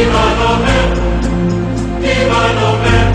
Viva Nome.